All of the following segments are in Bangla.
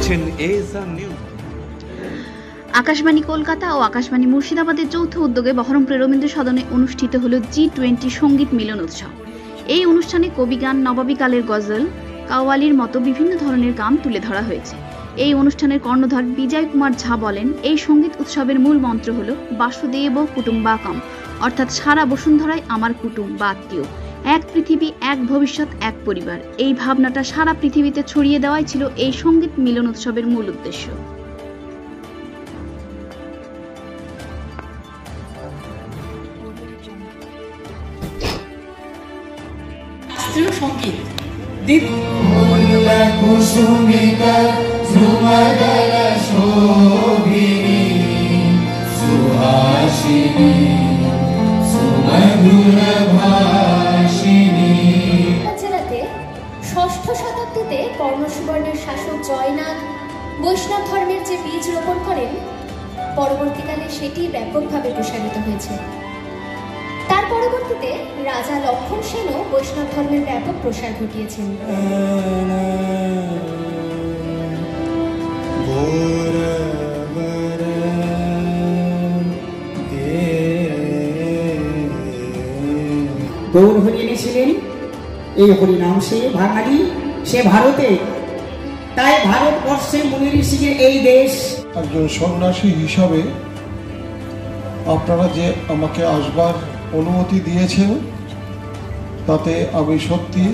দেখছেন আকাশবাণী কলকাতা ও আকাশবাণী মুর্শিদাবাদের যৌথ উদ্যোগে বহরমপুরের রবীন্দ্র সদনে অনুষ্ঠিত হল জি টোয়েন্টি সংগীত মিলন উৎসব। এই অনুষ্ঠানে কবি গান, নবাবী কালের গজল, কাওয়ালির মতো বিভিন্ন ধরনের গান তুলে ধরা হয়েছে। এই অনুষ্ঠানের কর্ণধার বিজয় কুমার ঝা বলেন, এই সংগীত উৎসবের মূল মন্ত্র হল বাসুদেব কুটুম্বাকম, অর্থাৎ সারা বসুন্ধরায় আমার কুটুম বা আত্মীয় এক পৃথিবী এক ভবিষ্যৎ এক পরিবার। এই ভাবনাটা সারা পৃথিবীতে ছড়িয়ে দেওয়াই ছিল এই সংগীত মিলন উৎসবের মূল উদ্দেশ্য। শাস্ত্রীয় সংগীত কুসুমিতা সুমদল শোভিনী সুহাসিনী সুমধুর শতাব্দীতে কর্ণসুবর্ণের শাসক জয়নাথ বৈষ্ণব ধর্মের যে বীজ রোপণ করেন পরবর্তীকালে সেটি ব্যাপকভাবে প্রসারিত হয়েছে তার পরবর্তীতে রাজা লক্ষণ সেনও বৈষ্ণব ধর্মের ব্যাপক প্রসার ঘটিয়েছেন গৌর এই হরিনাম সে বাঙালি, সে ভারতে। তাই ভারতবর্ষে মুনি ঋষিকে এই দেশ। একজন সন্ন্যাসী হিসাবে আপনারা যে আমাকে আসবার অনুমতি দিয়েছেন, তাতে আমি সত্যি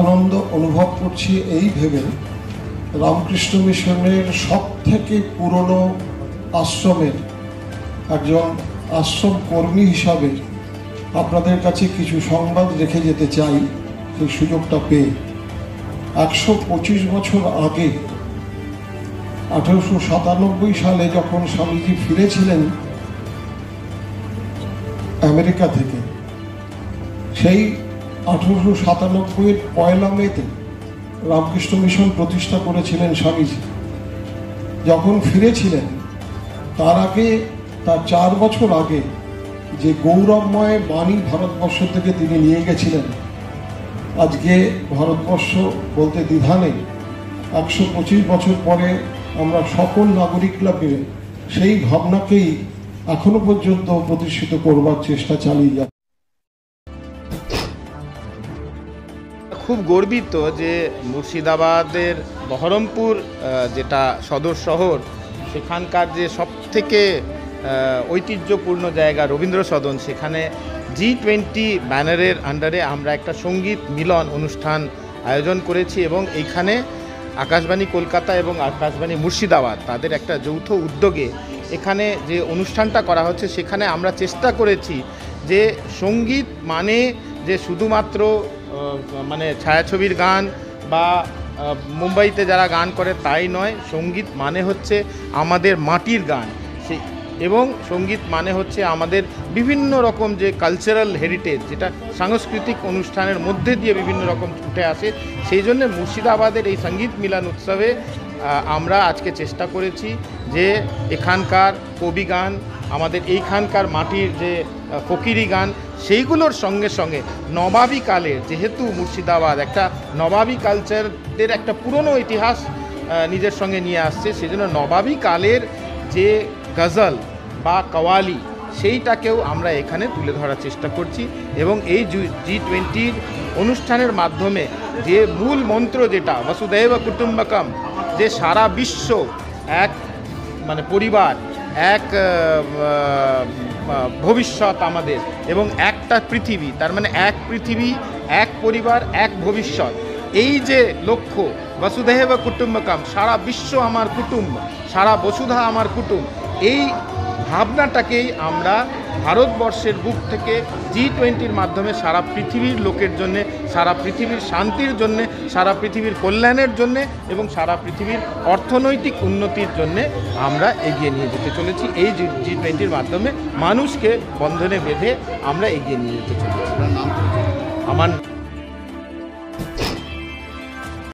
আনন্দ অনুভব করছি এই ভেবে। রামকৃষ্ণ মিশনের সব থেকে পুরনো আশ্রমের একজন আশ্রম কর্মী হিসাবে আপনাদের কাছে কিছু সংবাদ রেখে যেতে চাই। সেই সুযোগটা পেয়ে একশো পঁচিশ বছর আগে আঠারোশো সাতানব্বই সালে যখন স্বামীজি ফিরেছিলেন আমেরিকা থেকে, সেই আঠারোশো সাতানব্বইয়ের পয়লা মেতে রামকৃষ্ণ মিশন প্রতিষ্ঠা করেছিলেন স্বামীজি। যখন ফিরেছিলেন, তার আগে, তার চার বছর আগে যে গৌরবময় বাণী ভারতবর্ষ থেকে তিনি নিয়ে গেছিলেন আজকে ভারতবর্ষ বলতে দ্বিধা নেই। একশো পঁচিশ বছর পরে আমরা সকল নাগরিকরা পেয়ে সেই ভাবনাকেই এখনও পর্যন্ত প্রতিষ্ঠিত করবার চেষ্টা চালিয়ে যাচ্ছে। খুব গর্বিত যে মুর্শিদাবাদের বহরমপুর যেটা সদর শহর, সেখানকার যে সব থেকে ঐতিহ্যপূর্ণ জায়গা রবীন্দ্র সদন সেখানে জি টোয়েন্টি ব্যানারের আন্ডারে আমরা একটা সংগীত মিলন অনুষ্ঠান আয়োজন করেছি এবং এইখানে আকাশবাণী কলকাতা এবং আকাশবাণী মুর্শিদাবাদ তাদের একটা যৌথ উদ্যোগে এখানে যে অনুষ্ঠানটা করা হচ্ছে সেখানে আমরা চেষ্টা করেছি যে সংগীত মানে যে শুধুমাত্র মানে ছায়াছবির গান বা মুম্বাইতে যারা গান করে তাই নয়, সংগীত মানে হচ্ছে আমাদের মাটির গান। সেই এবং সংগীত মানে হচ্ছে আমাদের বিভিন্ন রকম যে কালচারাল হেরিটেজ যেটা সাংস্কৃতিক অনুষ্ঠানের মধ্যে দিয়ে বিভিন্ন রকম উঠে আসে, সেই জন্য মুর্শিদাবাদের এই সংগীত মিলন উৎসবে আমরা আজকে চেষ্টা করেছি যে এখানকার কবি গান, আমাদের এইখানকার মাটির যে ফকিরি গান, সেইগুলোর সঙ্গে সঙ্গে নবাবী কালের, যেহেতু মুর্শিদাবাদ একটা নবাবী কালচারদের একটা পুরনো ইতিহাস নিজের সঙ্গে নিয়ে আসছে, সেই জন্য নবাবী কালের যে গজল বা কওয়ালি, সেইটাকেও আমরা এখানে তুলে ধরার চেষ্টা করছি এবং এই জি টোয়েন্টির অনুষ্ঠানের মাধ্যমে যে মূল মন্ত্র যেটা, বসুদেব কুটুম্বকম যে সারা বিশ্ব এক মানে পরিবার, এক ভবিষ্যৎ আমাদের এবং একটা পৃথিবী, তার মানে এক পৃথিবী, এক পরিবার, এক ভবিষ্যৎ। এই যে লক্ষ্য বসুধৈব কুটুম্বকাম সারা বিশ্ব আমার কুটুম্ব, সারা বসুধা আমার কুটুম্ব, এই ভাবনাটাকেই আমরা ভারতবর্ষের বুক থেকে জি টোয়েন্টির মাধ্যমে সারা পৃথিবীর লোকের জন্য সারা পৃথিবীর শান্তির জন্য সারা পৃথিবীর কল্যাণের জন্য এবং সারা পৃথিবীর অর্থনৈতিক উন্নতির জন্য আমরা এগিয়ে নিয়ে যেতে চলেছি। এই জি টোয়েন্টির মাধ্যমে মানুষকে বন্ধনে বেঁধে আমরা এগিয়ে নিয়ে যেতে চলেছি। আমার